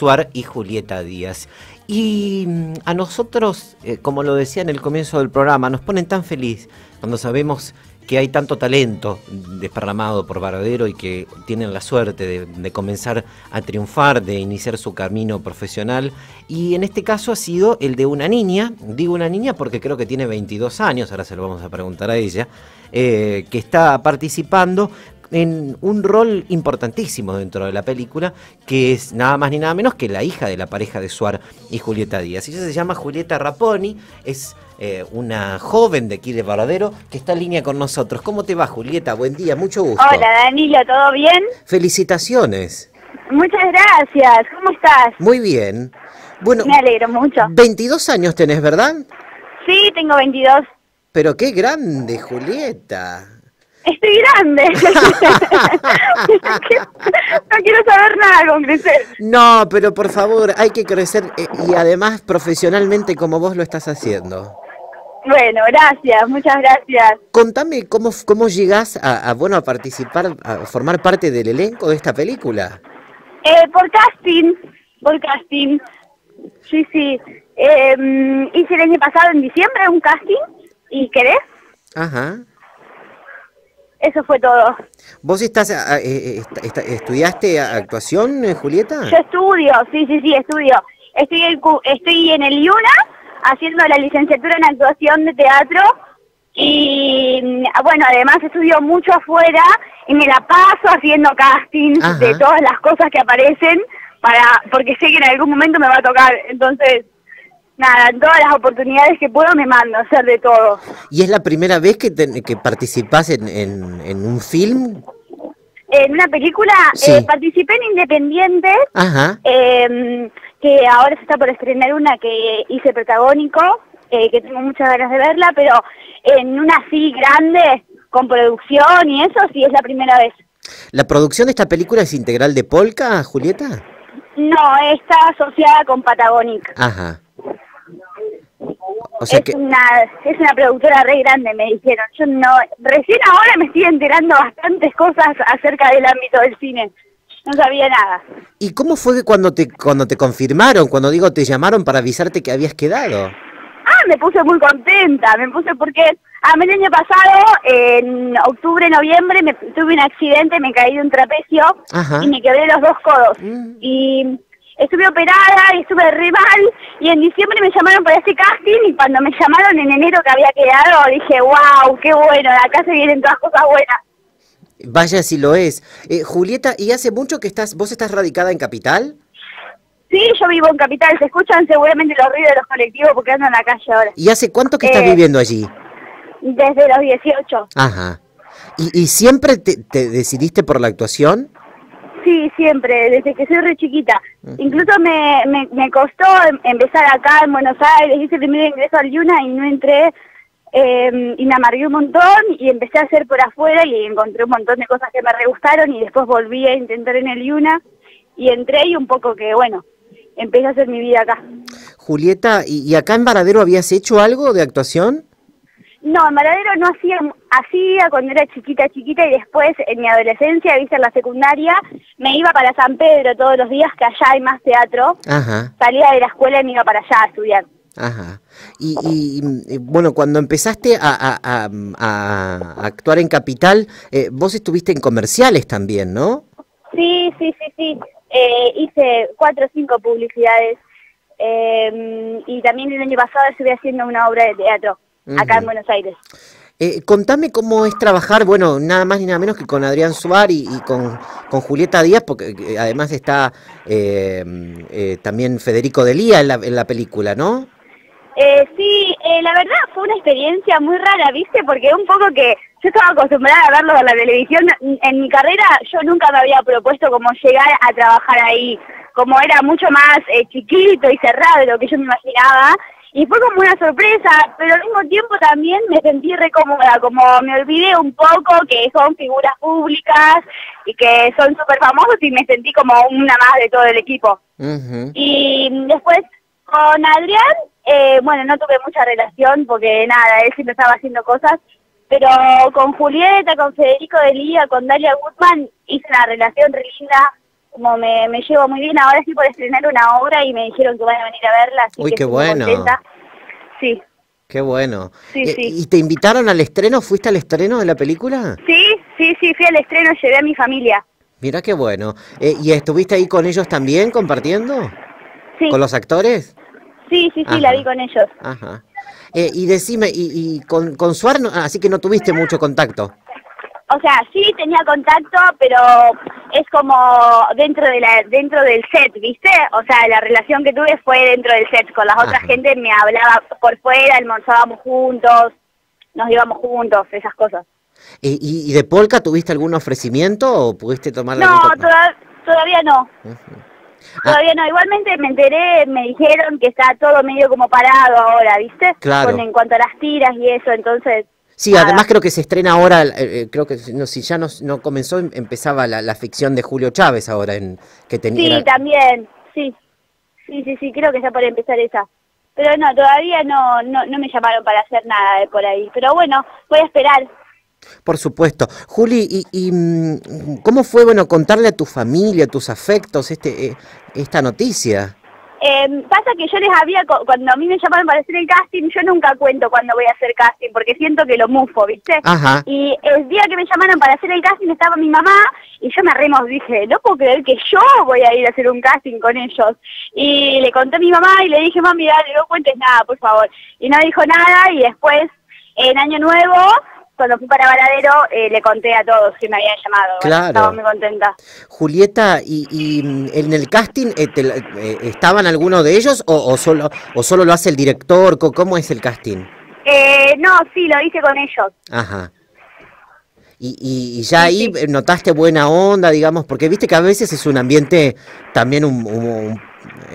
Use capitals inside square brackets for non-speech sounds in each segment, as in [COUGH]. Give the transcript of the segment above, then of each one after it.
Suar y Julieta Díaz. Y mm, a nosotros, eh, como lo decía en el comienzo del programa, nos ponen tan feliz cuando sabemos que hay tanto talento desparramado por Varadero y que tienen la suerte de, comenzar a triunfar, de iniciar su camino profesional. Y en este caso ha sido el de una niña, digo una niña porque creo que tiene 22 años, ahora se lo vamos a preguntar a ella, eh, que está participando en un rol importantísimo dentro de la película, que es nada más ni nada menos que la hija de la pareja de Suar y Julieta Díaz. Ella se llama Julieta Raponi, es eh, una joven de aquí de Varadero que está en línea con nosotros. ¿Cómo te va, Julieta? Buen día, mucho gusto. Hola, Danilo, ¿todo bien? Felicitaciones. Muchas gracias, ¿cómo estás? Muy bien. Bueno, Me alegro mucho. 22 años tenés, ¿verdad? Sí, tengo 22. Pero qué grande, Julieta. Estoy grande. [LAUGHS] [LAUGHS] no quiero saber nada con crecer. No, pero por favor, hay que crecer eh, y además profesionalmente como vos lo estás haciendo. Bueno, gracias, muchas gracias. Contame cómo, cómo llegás a, a, bueno, a participar, a formar parte del elenco de esta película. Eh, por casting, por casting. Sí, sí. Eh, hice el año pasado en diciembre un casting y querés. Ajá. Eso fue todo. ¿Vos estás, eh, eh estudiaste actuación, eh, Julieta? Yo estudio, sí, sí, sí, estudio. Estoy en, estoy en el IUNA haciendo la licenciatura en actuación de teatro y bueno, además estudio mucho afuera y me la paso haciendo castings Ajá. de todas las cosas que aparecen para porque sé que en algún momento me va a tocar. Entonces, nada, en todas las oportunidades que puedo me mando a hacer de todo. ¿Y es la primera vez que, te, que participás en, en, en, un film? En una película Sí. eh, participé en Independientes, Ajá. eh, que ahora se está por estrenar una que hice protagónico, eh, que tengo muchas ganas de verla, pero en una así grande, con producción y eso, sí es la primera vez. ¿La producción de esta película es integral de Polka, Julieta? No, está asociada con Patagonic. Ajá. O sea es que... una es una productora re grande, me dijeron. Yo no, recién ahora me estoy enterando bastantes cosas acerca del ámbito del cine. No sabía nada. ¿Y cómo fue que cuando te cuando te confirmaron, cuando digo te llamaron para avisarte que habías quedado? Ah, me puse muy contenta, me puse porque a mí el año pasado, en octubre, noviembre, me tuve un accidente, me caí de un trapecio Ajá. y me quebré los dos codos. Mm. Y estuve operada y estuve re mal y en diciembre me llamaron para ese casting y cuando me llamaron en enero que había quedado dije, wow, qué bueno, de acá se vienen todas cosas buenas. Vaya si lo es. Eh, Julieta, ¿y hace mucho que estás, vos estás radicada en Capital? Sí, yo vivo en Capital, se escuchan seguramente los ruidos de los colectivos porque ando en la calle ahora. ¿Y hace cuánto que estás Eh, viviendo allí? Desde los 18. Ajá. ¿Y, y siempre te, te decidiste por la actuación? Sí, siempre, desde que soy re chiquita. Incluso me, me, me costó em- empezar acá en Buenos Aires, hice el primer ingreso al Yuna y no entré eh, y me amargué un montón y empecé a hacer por afuera y encontré un montón de cosas que me re gustaron y después volví a intentar en el Yuna y entré y un poco que, bueno, empecé a hacer mi vida acá. Julieta, ¿y, y acá en Varadero habías hecho algo de actuación? No, en Varadero no hacía, hacía cuando era chiquita, chiquita y después en mi adolescencia, viste, en la secundaria, me iba para San Pedro todos los días, que allá hay más teatro. Ajá, Salía de la escuela y me iba para allá a estudiar. ajá. Y, y, y, bueno, cuando empezaste a, a- a- a actuar en Capital, eh, vos estuviste en comerciales también, ¿no? Sí, sí, sí, sí. Eh, hice cuatro o cinco publicidades eh, y también el año pasado estuve haciendo una obra de teatro acá en. Buenos Aires. Eh, contame cómo es trabajar, bueno, nada más ni nada menos que con Adrián Suárez y, y con, con Julieta Díaz, porque eh, además está eh, eh, también Federico Delía en la, en la película, ¿no? Eh, sí, eh, la verdad fue una experiencia muy rara, ¿viste? Porque un poco que yo estaba acostumbrada a verlo en la televisión. En mi carrera yo nunca me había propuesto como llegar a trabajar ahí, como era mucho más eh, chiquito y cerrado de lo que yo me imaginaba. Y fue como una sorpresa, pero al mismo tiempo también me sentí re cómoda, como me olvidé un poco que son figuras públicas y que son súper famosos y me sentí como una más de todo el equipo. Y después con Adrián, eh, bueno, no tuve mucha relación porque nada, él siempre estaba haciendo cosas, pero con Julieta, con Federico Delía, con Dalia Guzmán, hice una relación re linda, como me, me llevo muy bien. Ahora estoy por estrenar una obra y me dijeron que van a venir a verla. Así Uy, que qué bueno. contenta. Sí, Qué bueno. Sí, Eh, sí. ¿Y te invitaron al estreno? ¿Fuiste al estreno de la película? sí, sí, sí, fui al estreno, llevé a mi familia. Mira qué bueno. Eh, ¿Y estuviste ahí con ellos también compartiendo? Sí, ¿Con los actores? sí, sí, sí, la vi con ellos. Ajá. Eh, y decime, ¿y, y con, con Suar, no- así que no tuviste mucho contacto? O sea, sí tenía contacto, pero es como dentro de la dentro del set, ¿viste? O sea, la relación que tuve fue dentro del set. Con las otras Ajá. gente me hablaba por fuera, almorzábamos juntos, nos íbamos juntos, esas cosas. Eh, ¿Y, y de Polka tuviste algún ofrecimiento o pudiste tomar algún No, toda- todavía no. Ujú. Todavía no. Igualmente me enteré, me dijeron que está todo medio como parado ahora, ¿viste? Claro. Con- en cuanto a las tiras y eso, entonces... Sí, nada. además creo que se estrena ahora, eh, eh, creo que no, si ya no, no comenzó, em- empezaba la, la ficción de Julio Chávez ahora, en que tenía... Sí, también, sí. Sí, sí, sí, creo que está por empezar esa. Pero no, todavía no, no, no me llamaron para hacer nada de por ahí. Pero bueno, voy a esperar. Por supuesto. Juli, ¿y, y, mm, cómo fue, bueno, contarle a tu familia, a tus afectos, este, eh, esta noticia? Eh, pasa que yo les había, cuando a mí me llamaron para hacer el casting, yo nunca cuento cuando voy a hacer casting, porque siento que lo mufo, ¿viste? Ajá. Y el día que me llamaron para hacer el casting estaba mi mamá y yo me remo, dije, no puedo creer que yo voy a ir a hacer un casting con ellos. Y le conté a mi mamá y le dije, mami, dale, no cuentes nada, por favor. Y no dijo nada y después, en Año Nuevo, cuando fui para Varadero, eh, le conté a todos que me habían llamado. Claro. Estaba muy contenta. Julieta, ¿y, y, mm, en el casting eh, te eh, estaban algunos de ellos o, o solo, o solo lo hace el director? ¿Cómo es el casting? Eh, no, sí, lo hice con ellos. Ajá. Y, y- y ya Sí, ahí notaste buena onda, digamos, porque viste que a veces es un ambiente también un... un- un,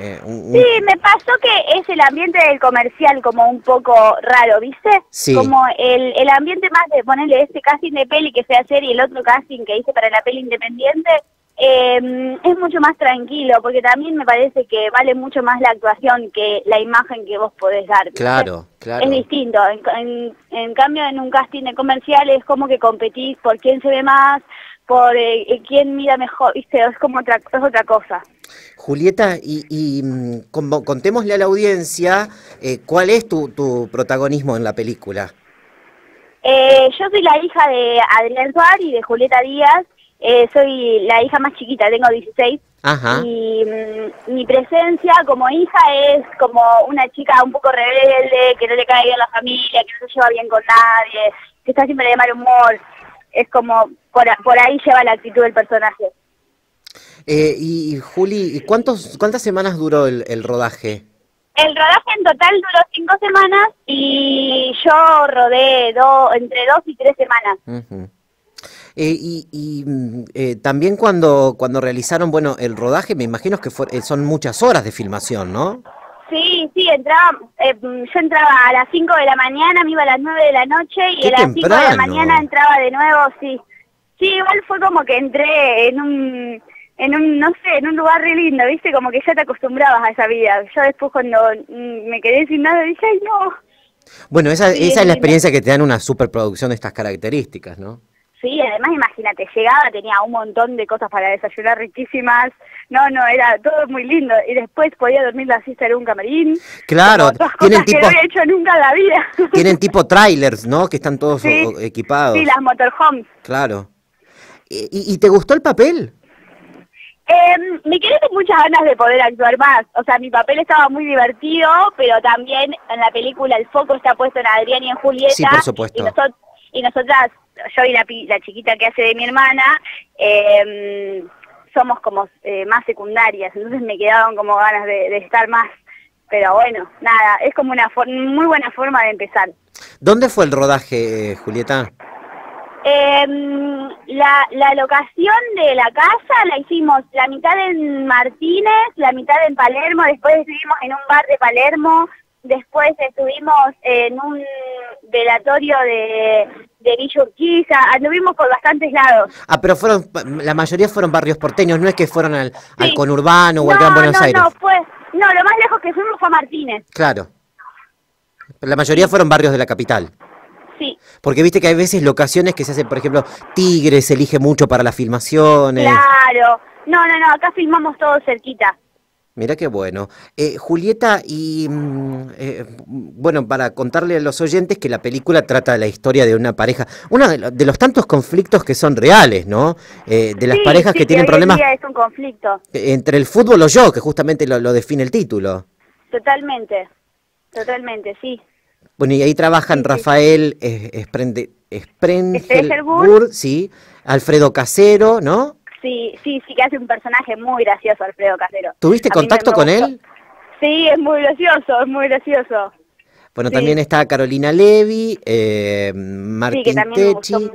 eh, un- un- Sí, me pasó que es el ambiente del comercial como un poco raro, ¿viste? Sí. Como el, el ambiente más de ponerle este casting de peli que fui a hacer y el otro casting que hice para la peli independiente, eh, es mucho más tranquilo, porque también me parece que vale mucho más la actuación que la imagen que vos podés dar. Claro, claro. Es distinto. En, en- en cambio, en un casting de comercial es como que competís por quién se ve más, por eh, eh, quién mira mejor, ¿viste? Es como otra, es otra cosa. Julieta, y, y, mm, como- contémosle a la audiencia eh, cuál es tu, tu protagonismo en la película. Eh, yo soy la hija de Adrián Suárez y de Julieta Díaz. Eh, soy la hija más chiquita, tengo 16. Ajá. Y mm, mi presencia como hija es como una chica un poco rebelde, que no le cae bien a la familia, que no se lleva bien con nadie, que está siempre de mal humor. Es como, por, por ahí lleva la actitud del personaje. Eh, y, y, Juli, ¿y ¿cuántos, ¿cuántas semanas duró el, el rodaje? El rodaje en total duró cinco semanas y yo rodé do- entre dos y tres semanas. Eh, y y, mm, eh, también cuando, cuando realizaron, bueno, el rodaje, me imagino que fue- eh, son muchas horas de filmación, ¿no? Sí, sí, entraba, eh, yo entraba a las 5 de la mañana, me iba a las 9 de la noche y ¡Qué a las 5 de la mañana entraba de nuevo, sí. Sí, igual fue como que entré en un, en un, no sé, en un lugar re lindo, ¿viste? Como que ya te acostumbrabas a esa vida. Yo después cuando mm, me quedé sin nada dije, ay no. Bueno, esa, Sí, esa es la experiencia que te dan una superproducción de estas características, ¿no? Sí, además imagínate, llegaba, tenía un montón de cosas para desayunar riquísimas. No, no, era todo muy lindo. Y después podía dormir la siesta en un camarín. Claro, tienen cosas que tipo, no había hecho nunca en la vida. tienen tipo [LAUGHS] trailers, ¿no? Que están todos Sí. equipados. Sí, las motorhomes. Claro. ¿Y, y- y te gustó el papel? Eh, me quedé con muchas ganas de poder actuar más. O sea, mi papel estaba muy divertido, pero también en la película el foco está puesto en Adrián y en Julieta. Sí, por supuesto. Y, nosot- y nosotras, yo y la, pi- la chiquita que hace de mi hermana, eh, somos como eh, más secundarias. Entonces me quedaban como ganas de, de estar más. Pero bueno, nada, es como una for- muy buena forma de empezar. ¿Dónde fue el rodaje, eh, Julieta? Eh, la, la locación de la casa la hicimos la mitad en Martínez, la mitad en Palermo, después estuvimos en un bar de Palermo, después estuvimos en un velatorio de, de Villa Urquiza, anduvimos por bastantes lados. Ah, pero fueron, la mayoría fueron barrios porteños, no es que fueron al, al conurbano o al no, Gran Buenos no, Aires. no, fue, no, lo más lejos que fuimos fue a Martínez, Claro. La mayoría fueron barrios de la capital. Porque viste que hay veces locaciones que se hacen, por ejemplo, Tigre se elige mucho para las filmaciones. Claro, No, no, no, acá filmamos todo cerquita. Mira qué bueno. Eh, Julieta, y mm, eh, bueno, para contarle a los oyentes que la película trata la historia de una pareja, uno de, los tantos conflictos que son reales, ¿no? Eh, de las parejas que tienen problemas. es un conflicto. Entre el fútbol o yo, que justamente lo, define el título. Totalmente, totalmente, sí. Bueno, y ahí trabajan Rafael Sprengelburg, sí, Alfredo Casero, ¿no? Sí, sí, sí que hace un personaje muy gracioso, Alfredo Casero. ¿Tuviste contacto con él? Sí, es muy gracioso, es muy gracioso. Bueno, también está Carolina Levi, eh, Martín Techi,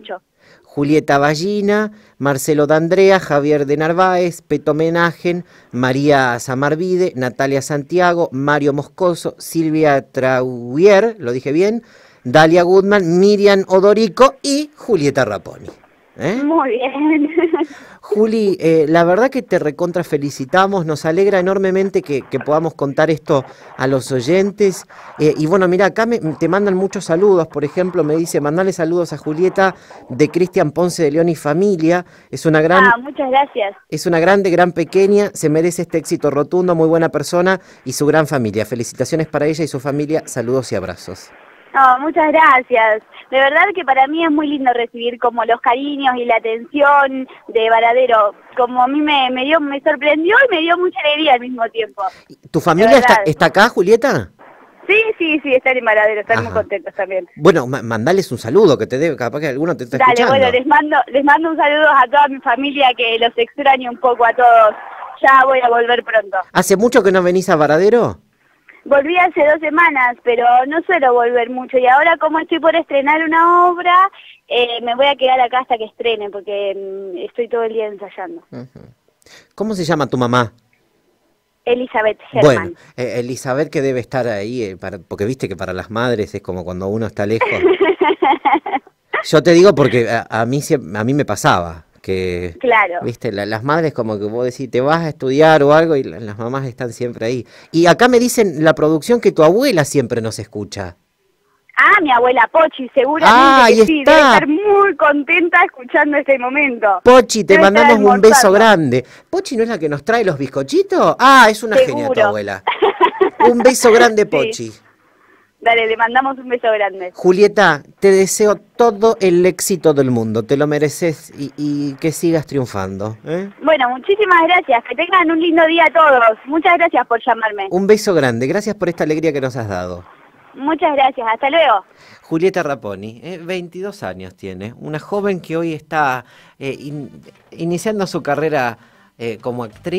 Julieta Ballina, Marcelo D'Andrea, Javier de Narváez, Peto Menagen, María Samarvide, Natalia Santiago, Mario Moscoso, Silvia Trauier, lo dije bien, Dalia Goodman, Miriam Odorico y Julieta Raponi. ¿Eh? Muy bien. [LAUGHS] Juli, eh, la verdad que te recontra felicitamos, nos alegra enormemente que, podamos contar esto a los oyentes. Eh, y bueno, mira, acá te mandan muchos saludos, por ejemplo, me dice, mandale saludos a Julieta de Cristian Ponce de León y familia. Es una gran... Ah, muchas gracias. Es una grande, gran pequeña, se merece este éxito rotundo, muy buena persona y su gran familia. Felicitaciones para ella y su familia, saludos y abrazos. No, muchas gracias. De verdad que para mí es muy lindo recibir como los cariños y la atención de Varadero. Como a mí me, me dio, me sorprendió y me dio mucha alegría al mismo tiempo. ¿Tu familia está, está acá, Julieta? Sí, sí, sí, están en Varadero, están muy contentos también. Bueno, mandales un saludo que te dé, capaz que alguno te está Dale, bueno, les mando, les mando un saludo a toda mi familia que los extraño un poco a todos. Ya voy a volver pronto. ¿Hace mucho que no venís a Varadero? Volví hace dos semanas, pero no suelo volver mucho. Y ahora como estoy por estrenar una obra, eh, me voy a quedar acá hasta que estrene, porque mm, estoy todo el día ensayando. ¿Cómo se llama tu mamá? Elizabeth Germán. Bueno, eh, Elizabeth que debe estar ahí, eh, porque viste que para las madres es como cuando uno está lejos. [LAUGHS] Yo te digo porque a, mí, a mí me pasaba que, claro. viste, las madres como que vos decís, te vas a estudiar o algo y las mamás están siempre ahí. Y acá me dicen la producción que tu abuela siempre nos escucha. Ah, mi abuela Pochi, seguramente ah, que sí, debe estar muy contenta escuchando este momento. Pochi, te mandamos un beso grande. ¿Pochi no es la que nos trae los bizcochitos? Ah, es una genia tu abuela. [LAUGHS] Un beso grande, Pochi. Dale, le mandamos un beso grande. Julieta, te deseo todo el éxito del mundo, te lo mereces y, que sigas triunfando. ¿eh? Bueno, muchísimas gracias, que tengan un lindo día a todos. Muchas gracias por llamarme. Un beso grande, gracias por esta alegría que nos has dado. Muchas gracias, hasta luego. Julieta Raponi, 22 eh, años tiene, una joven que hoy está eh, iniciando su carrera como actriz.